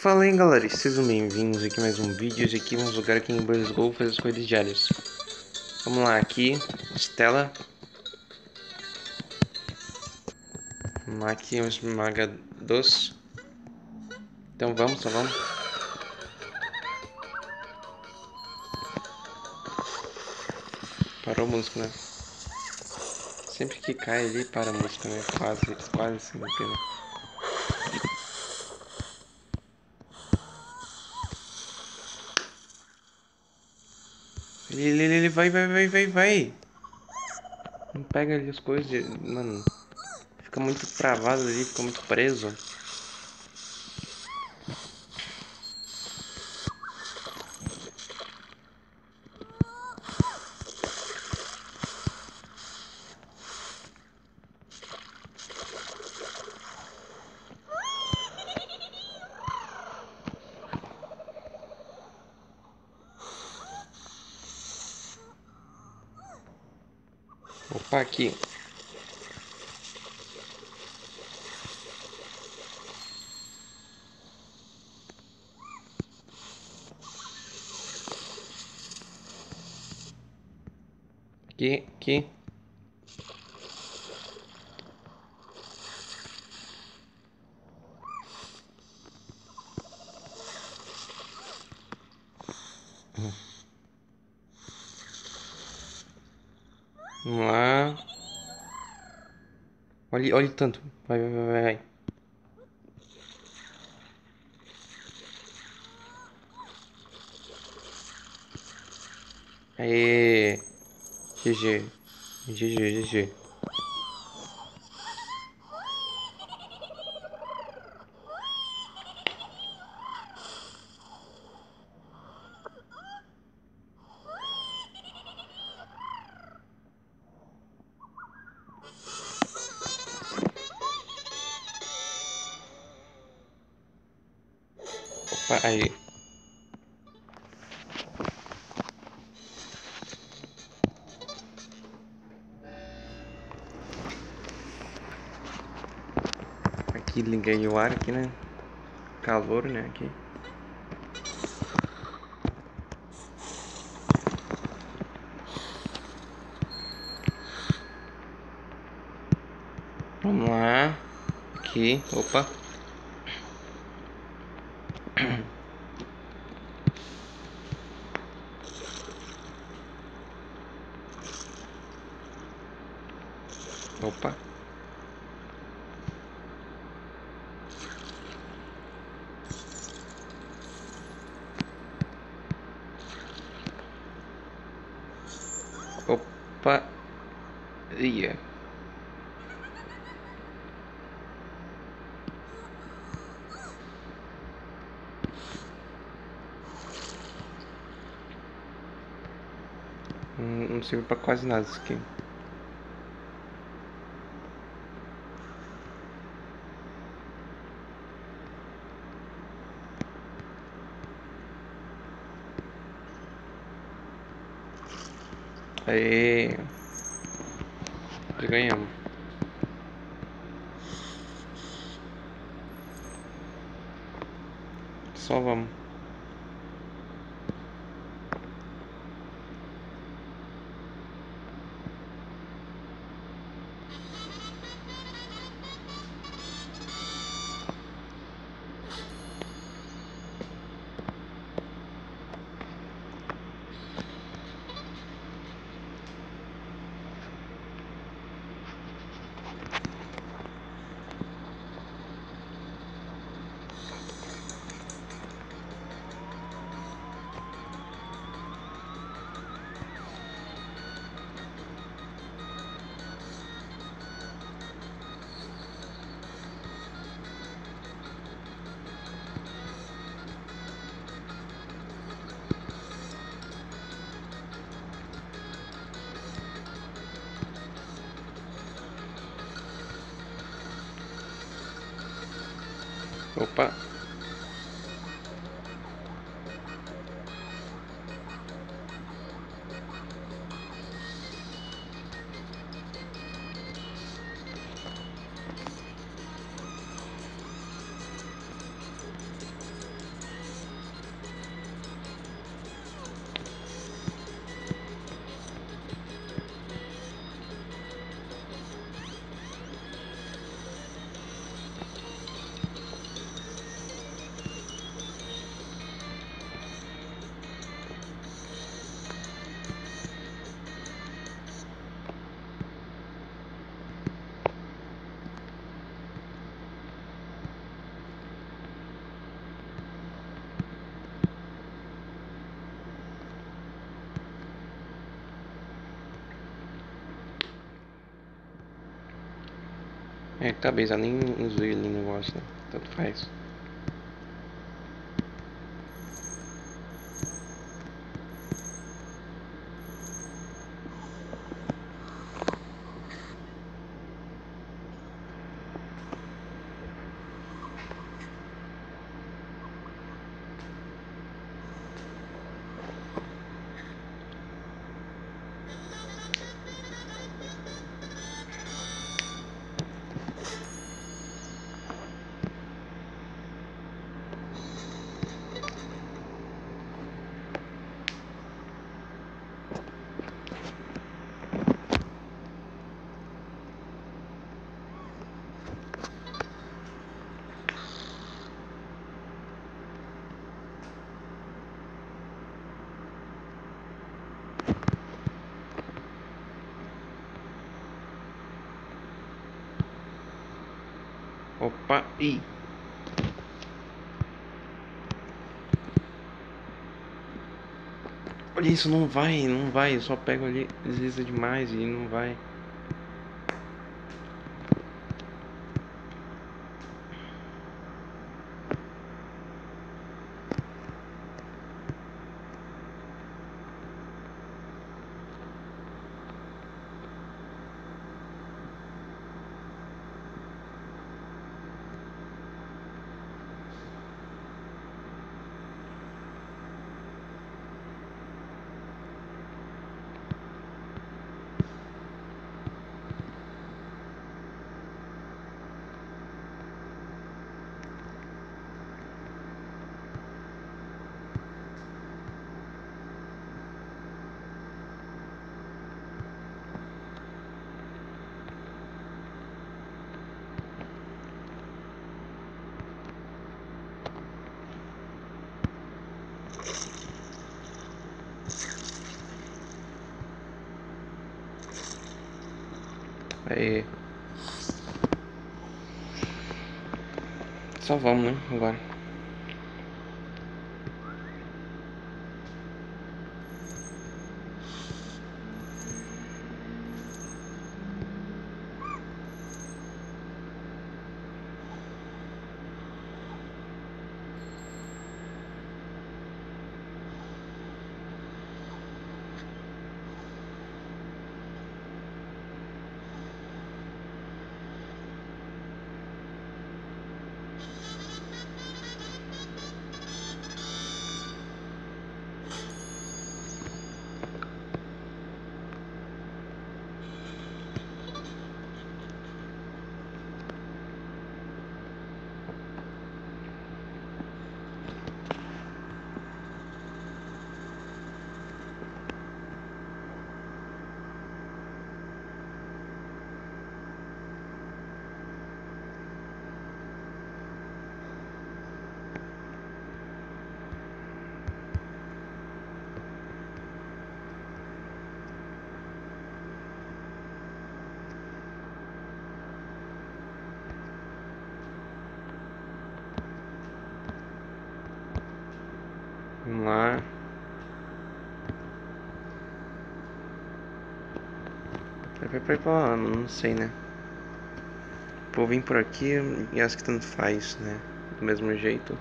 Fala aí galera, sejam bem-vindos aqui mais um vídeo. Hoje aqui vamos jogar aqui em Burns Go fazer as coisas diárias. Vamos lá, aqui, Stella. Vamos lá, aqui, Maga Doce. Então vamos, então vamos. Parou a música, né? Sempre que cai ali para a música, né? Quase, quase sem pena. Ele, ele, ele vai, vai, vai, vai, vai. Não pega ali as coisas, mano. Fica muito travado ali, fica muito preso. Aqui. Aqui, aqui. Vamos lá. Olha, olha tanto. Vai, vai, vai, vai. Aê. GG. GG, GG. Aí. Aqui liguei o ar aqui, né? Calor, né? Aqui. Vamos lá. Aqui, opa. Opa. Opa. Ia. Hum, Não serve pra quase nada isso aqui. Aê. Já ganhamos. Só vamos. Opa. É, cabeça, nem usei ali no negócio, né? Tanto faz. Opa, e Olha isso, não vai, não vai, eu só pego ali, desliza demais e não vai. Aí. Só vamos, né? Agora. Vamos lá. Vai pra, pra lá, não sei, né? Vou vir por aqui e acho que tanto faz, né? Do mesmo jeito.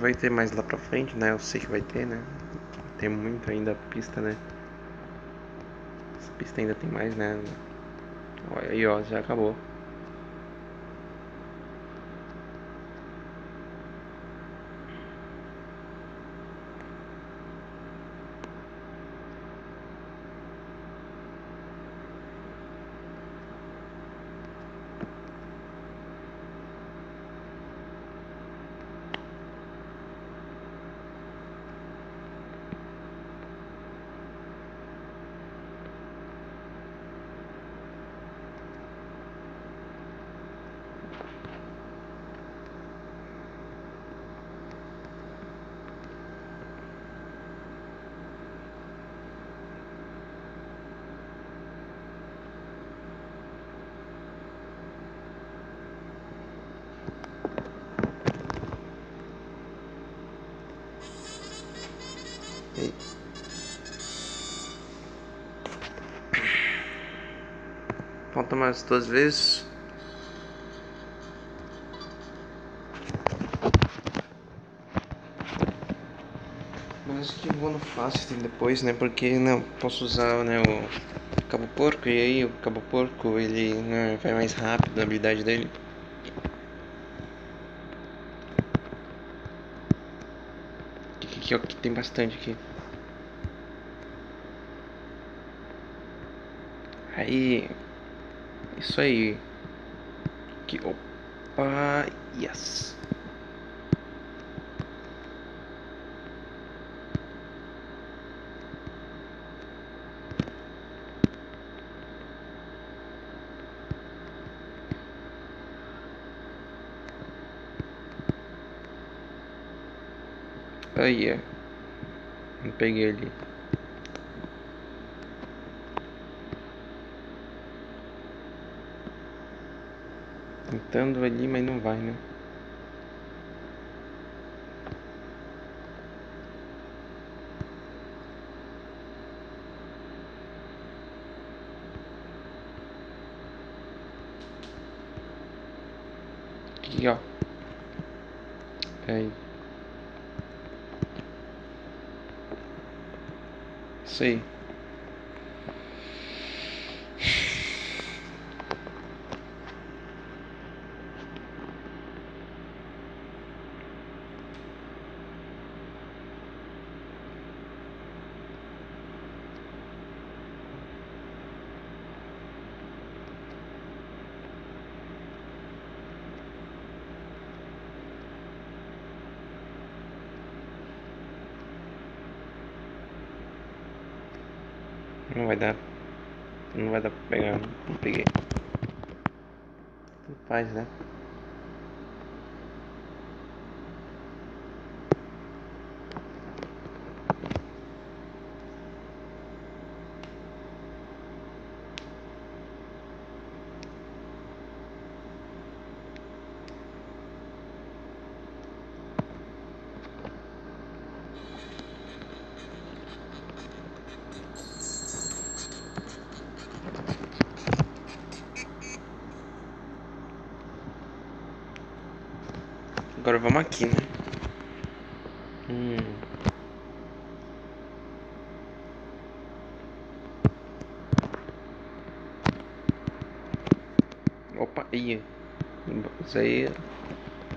Vai ter mais lá pra frente, né? Eu sei que vai ter, né? Tem muito ainda pista, né? Pista ainda tem mais, né? Olha aí, ó, já acabou. Falta mais duas vezes. Mas que no fácil depois, né? Porque não posso usar né, o cabo porco e aí o cabo porco ele né, vai mais rápido na habilidade dele. Aqui, aqui, tem bastante aqui. Aí. Isso aí. Aqui, opa. Yes. Aí, é. Não peguei ali. Tentando ali, mas não vai, né? Aqui, ó. Aí. Sei. Não vai dar. Não vai dar pra pegar. Não peguei. Não faz, né? Agora vamos aqui, né? Hum. Opa, ia. Isso aí.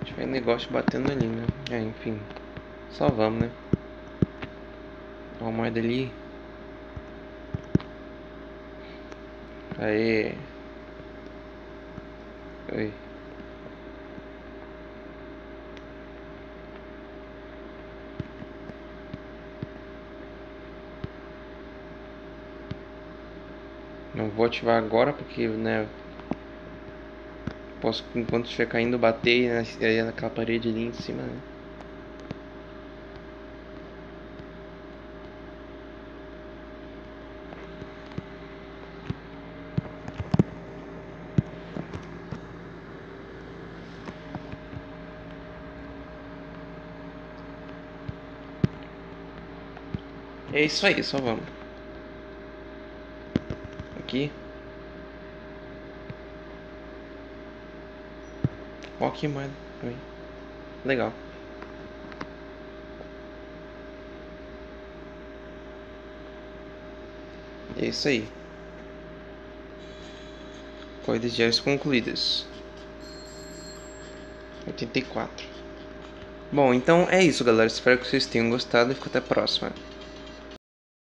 Tiver negócio batendo ali, né? É, enfim. Só vamos, né? Uma moeda ali. Aí. Oi. Não vou ativar agora porque, né? Posso, enquanto estiver caindo, bater né, aí naquela parede ali em cima, né? É isso aí, só vamos aqui. Ó, aqui mais Legal. É isso aí. Corridas diárias concluídas. 84. Bom, então é isso, galera. Espero que vocês tenham gostado e fico até a próxima.